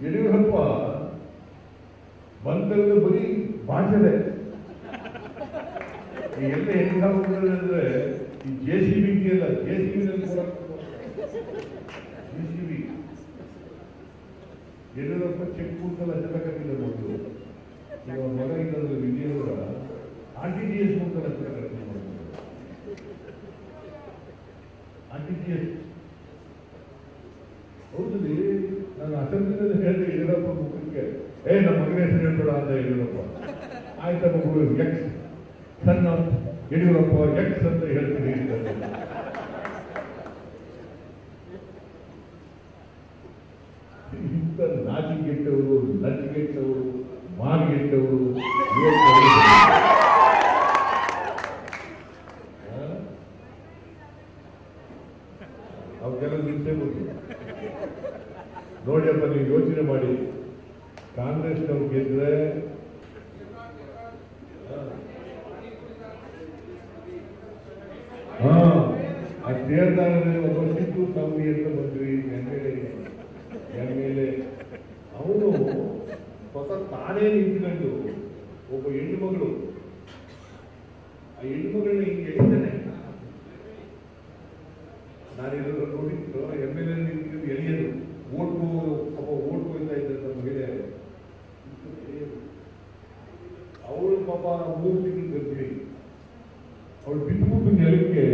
ಯಡಿಯೂರಪ್ಪ ಬಂದದ್ದು ಬರೀ ಭಾಷಣೆ ಎಲ್ಲ ಹೆಂಗ್ ಆಗ್ಬಿಟ್ಟಿದೆ ಅಂದ್ರೆ ಈ ಜೆ ಸಿ ಬಿ ಅಲ್ಲ J C B Yediyurappa check ಮೂಲಕ ಹಚ್ಚಬೇಕಾಗಿಲ್ಲ ಮೊದಲು ಈಗ ಮಗ ಇಲ್ಲದ್ರೆ ವಿಜಯವರ ಆರ್ ಟಿ ಡಿ ಎಸ್ ಮೂಲಕ ಹಚ್ಚಬೇಕಾಗ್ತದೆ ಆರ್ ಟಿ ಡಿ ಎಸ್ ನಾನು ಅಸೆಂಬ್ಲಿನಲ್ಲಿ ಹೇಳಿದೆ ಯಡಿಯೂರಪ್ಪ ಮುಖಕ್ಕೆ, ಏ, ನಮ್ಮ ಮಗನ ಹೆಸರು ಹೇಳ್ಬೇಡ ಅಂತ ಯಡಿಯೂರಪ್ಪ. ಆಯ್ತಾ ಮಗು ಎಕ್ಸ್ ಸಣ್ಣ ಯಡಿಯೂರಪ್ಪ ಎಕ್ಸ್ ಅಂತ ಹೇಳ್ತೀನಿ. ಇಂಥ ನಾಚಿಗೆಟ್ಟವರು ಲಜ್ಗೆಟ್ಟವರು ಮಾರಿಗೆಟ್ಟವರು ಕೆಲವು ನಿಂತೇ ಬಂದು ನೋಡಿಯಪ್ಪ ನೀವು ಯೋಚನೆ ಮಾಡಿ ಕಾಂಗ್ರೆಸ್ನವ್ರು ಗೆದ್ರೆ ಹಾ ಆ ತೇರ್ದಾರದಲ್ಲಿ ಒಬ್ಬ ಸಿದ್ದು ಸ್ವಾಮಿ ಅಂತ ಬಂದ್ರಿ ಎಂ ಅವನು ಸ್ವತಃ ತಾನೇ ನಿಂತ್ಕೊಂಡು ಒಬ್ಬ ಹೆಣ್ಣು ಮಗಳು, ಆ ಹೆಣ್ಣು ಮಗಳನ್ನ ಹಿಂಗೆ ಎಳಿತಾನೆ ನಾನು ಇದನ್ನು ನೋಡಿದ್ದು ಎಂ ಎಲ್ ಎ ನಿಂತಿದ್ದು ಎಳೆಯದು ಓಟ್ಕು ಪಾಪ ಓಟ್ ಕೊಯ್ತಾ ಇದ್ದಂತ ಮಹಿಳೆ ಅವಳು ಪಾಪ ಮೂರು ಗರ್ಭಿಣಿ. ಅವಳು ಬಿಟ್ಬಿಟ್ಟು ನೆಲಕ್ಕೆ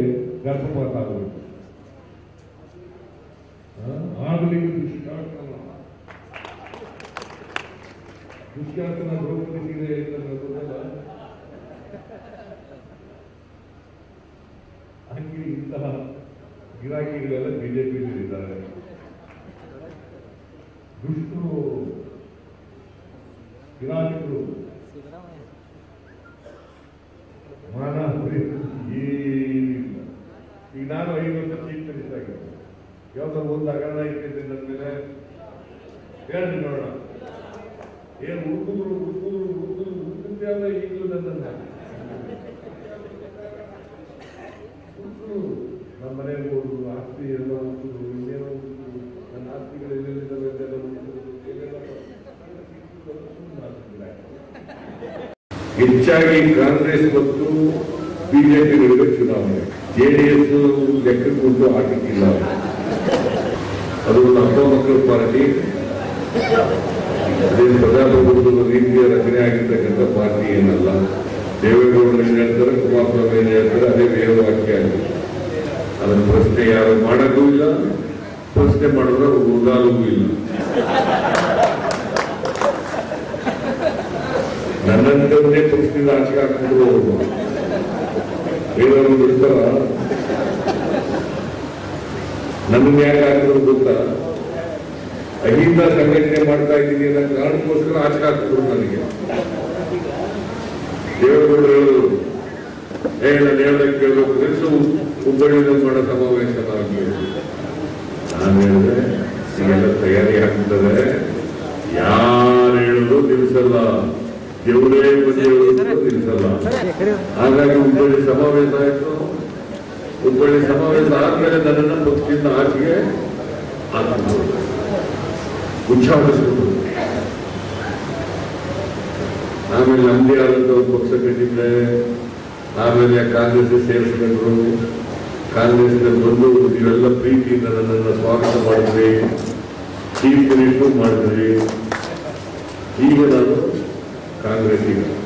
ಗರ್ಭಪಾತ ಆಗಬೇಕು ಆಗಲಿ ದುಷ್ಟಾಟನ ದುಷ್ಟಾಟನ ದ್ರೌಪದಿ ಸೀರೆ ಗೊತ್ತಲ್ಲ. ಹಂಗೆ ಇಂತಹ ಗಿರಾಕಿಗಳೆಲ್ಲ ಬಿಜೆಪಿಯಲ್ಲಿದ್ದಾರೆ. ದುಷ್ಟರು ಗಿರಾಕಿಗಳು ಮಾನ ಈಗ ನಾನು ಐದು ವರ್ಷ ಚೀಫ್ ಮಿನಿಸ್ಟರ್ ಆಗಿದ್ದೆ ಯಾವ್ದೋ ಒಂದು ಹಗರಣ ಇಟ್ಟಿದ್ದೆ ಹೇಳಿ ನೋಡೋಣ. ಏನು ಹುಡುಕಿದ್ರು ಹುಡುಕಿದ್ರು ಹುಡುಕಿದ್ರು ಈಗಲೂ ನನ್ನನ್ನ. ನಮ್ಮ ಆಸ್ತಿ ಎಲ್ಲ ಹುಡುಕಿದ್ರು, ಇನ್ನೇನೋ ನನ್ನ ಆಸ್ತಿಗಳು ಹೆಚ್ಚಾಗಿ ಕಾಂಗ್ರೆಸ್ ಮತ್ತು ಬಿಜೆಪಿ ನಡುವೆ ಚುನಾವಣೆ. ಜೆಡಿಎಸ್ ಲೆಕ್ಕಕ್ಕೂಟು ಆಟಕ್ಕಿಲ್ಲ ಅದು ಒಂದು ಮಕ್ಕಳ ಪಾರ್ಟಿ. ಅದೇ ಪ್ರಜಾಪ್ರಭುತ್ವದ ರೀತಿಯ ರಚನೆ ಆಗಿರ್ತಕ್ಕಂಥ ಪಾರ್ಟಿ ಏನಲ್ಲ. ದೇವೇಗೌಡರು ಏನ್ ಹೇಳ್ತಾರೆ, ಕುಮಾರಸ್ವಾಮಿ ಏನ್ ಹೇಳ್ತಾರೆ, ಅದೇ ವೇದವಾಕ್ಯ ಆಗಿದೆ ಅದನ್ನು ಪ್ರಶ್ನೆ ಯಾರು ಮಾಡೋಕ್ಕೂ ಇಲ್ಲ, ಪ್ರಶ್ನೆ ಮಾಡಿದ್ರೆ ಉದಾಲೂ ಇಲ್ಲ. ನನ್ನಂತವನ್ನೇ ಪಕ್ಷದಿಂದ ಆಚೆ ಹಾಕಿದ್ರು ಅವರು ಬೇರೆಯವರು ಬಿಡ್ತಾರ ನನ್ನ ಯಾಕೆ ಹಾಕಿದ್ರು ಗೊತ್ತಾ? ಅಹಿಂದ ಸಂಘಟನೆ ಮಾಡ್ತಾ ಇದ್ದೀನಿ ಅನ್ನೋ ಕಾರಣಕ್ಕೋಸ್ಕರ ಆಚೆ ಹಾಕಿದ್ರು ನನಗೆ. ದೇವೇಗೌಡರು ಹೇಳಿದ್ರು ಏ ನಾನು ಹೇಳ್ದಂಗೆ ಕೇಳಬೇಕು. ಕೆಲಸ ಹುಬ್ಬಳ್ಳಿಯಲ್ಲಿ ಮಾಡೋ ಸಮಾವೇಶ ನಾನು ಹೇಳಿದೆ ಈಗೆಲ್ಲ ತಯಾರಿ ಆಗ್ತದೆ ಯಾರು ಹೇಳಿದ್ರು ನಿಲ್ಲಿಸಲ್ಲ ದೇವರೇ ಬಂದು ಹಾಗಾಗಿ ಹುಬ್ಬಳ್ಳಿ ಸಮಾವೇಶ ಆಯ್ತು. ಹುಬ್ಬಳ್ಳಿ ಸಮಾವೇಶ ಆದ್ಮೇಲೆ ನನ್ನನ್ನು ಪಕ್ಷದಿಂದ ಆಚೆಗೆ ಉಚ್ಚಾಟಿಸ್ಬಿಟ್ರು ಆಮೇಲೆ ನಮ್ಮದೇ ಆದಂತ ಒಂದು ಪಕ್ಷ ಕಟ್ಟಿದ್ರೆ ಆಮೇಲೆ ಕಾಂಗ್ರೆಸ್ ಸೇರಿಸ್ಕೊಂಡ್ರು. ಕಾಂಗ್ರೆಸ್ನ ಬಂದು ನೀವೆಲ್ಲ ಪ್ರೀತಿಯಿಂದ ನನ್ನನ್ನು ಸ್ವಾಗತ ಮಾಡಿದ್ರಿ. ಚೀಫ್ ಮಿನಿಸ್ಟರ್ ಮಾಡಿದ್ರಿ. ಈಗ ನಾನು Congratulations.